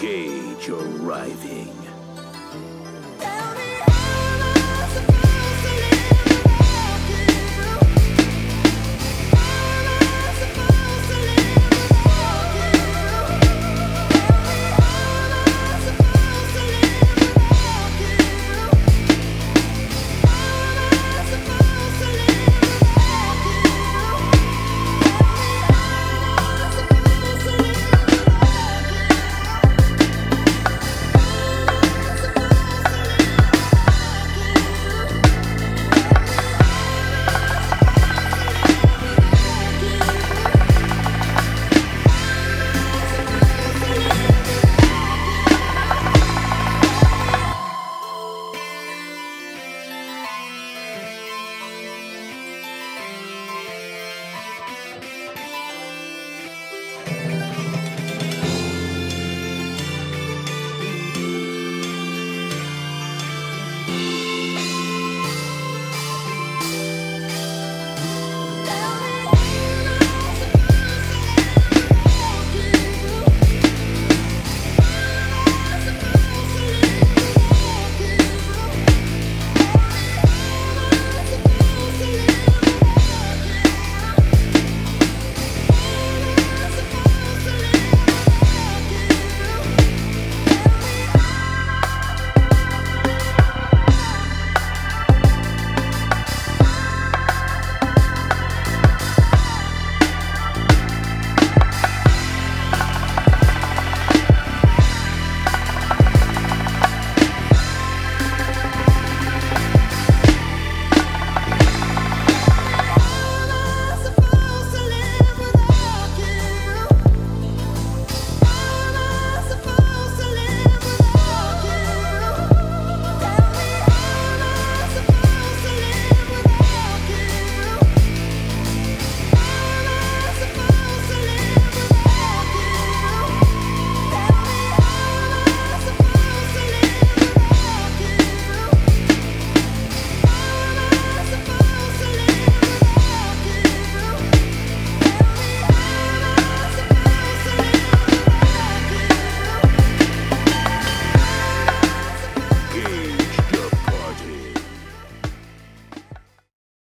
Gage arriving.